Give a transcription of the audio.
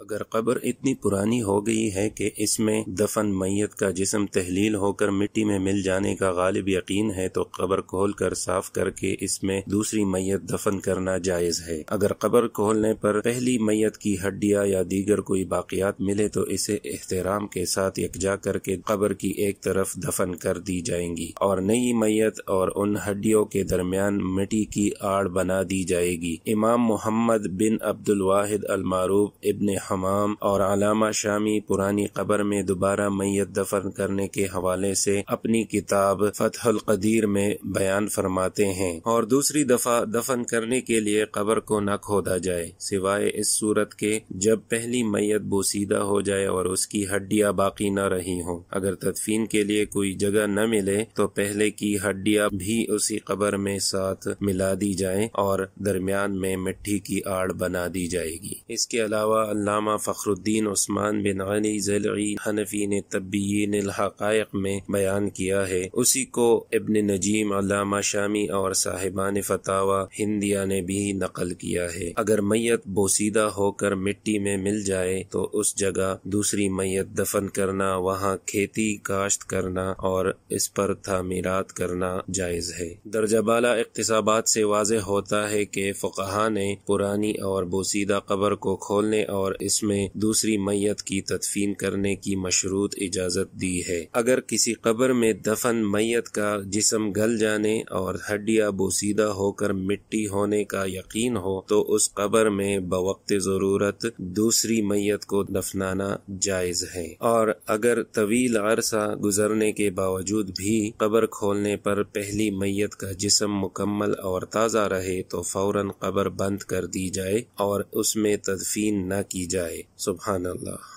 अगर कब्र इतनी पुरानी हो गई है कि इसमें दफन मैयत का जिसम तहलील होकर मिट्टी में मिल जाने का गालिब यकीन है तो कब्र खोल कर साफ़ करके इसमें दूसरी मैयत दफन करना जायज़ है। अगर कब्र खोलने पर पहली मैयत की हड्डियाँ या दीगर कोई बाकियात मिले तो इसे एहतराम के साथ यकजा करके कब्र की एक तरफ़ दफन कर दी जाएँगी और नई मैयत और उन हड्डियों के दरमियान मिट्टी की आड़ बना दी जाएगी। इमाम मोहम्मद बिन अब्दुल वाहिद अल मारूफ इब्न हमाम और अलामा शामी पुरानी कब्र में दोबारा मैयत दफन करने के हवाले से अपनी किताब फतहुल कदीर में बयान फरमाते हैं और दूसरी दफ़ा दफन करने के लिए कब्र को न खोदा जाए, सिवाय इस सूरत के जब पहली मैयत बोसीदा हो जाए और उसकी हड्डियाँ बाकी न रही हों। अगर तदफीन के लिए कोई जगह न मिले तो पहले की हड्डियाँ भी उसी कब्र में साथ मिला दी जाए और दरमियान में मिट्टी की आड़ बना दी जाएगी। इसके अलावा अल्लामा फ़खरुद्दीन उस्मान बिन अली जलई हनफी ने तब्बीन हक़ाइक में बयान किया है। उसी को इब्न नजीम, अल्लामा शामी और साहिबान फतावा हिंदिया ने भी नकल किया है। अगर मैयत बोसीदा होकर मिट्टी में मिल जाए तो उस जगह दूसरी मैयत दफन करना, वहाँ खेती काश्त करना और इस पर तामीरात करना जायज़ है। दर्जाबाला इकतसाबात से वाज होता है कि फ़ुकहा ने पुरानी और बोसीदा कब्र को खोलने और इसमें दूसरी मैयत की तदफीन करने की मशरूत इजाज़त दी है। अगर किसी कब्र में दफन मैयत का जिसम गल जाने और हड्डियाँ बोसीदा होकर मिट्टी होने का यकीन हो तो उस कब्र में बवक्त ज़रूरत दूसरी मैयत को दफनाना जायज़ है। और अगर तवील अरसा गुजरने के बावजूद भी कब्र खोलने पर पहली मैयत का जिसम मुकम्मल और ताज़ा रहे तो फ़ौरन कब्र बंद कर दी जाए और उसमें तदफीन न की जाए। जाए। सुबहान अल्लाह।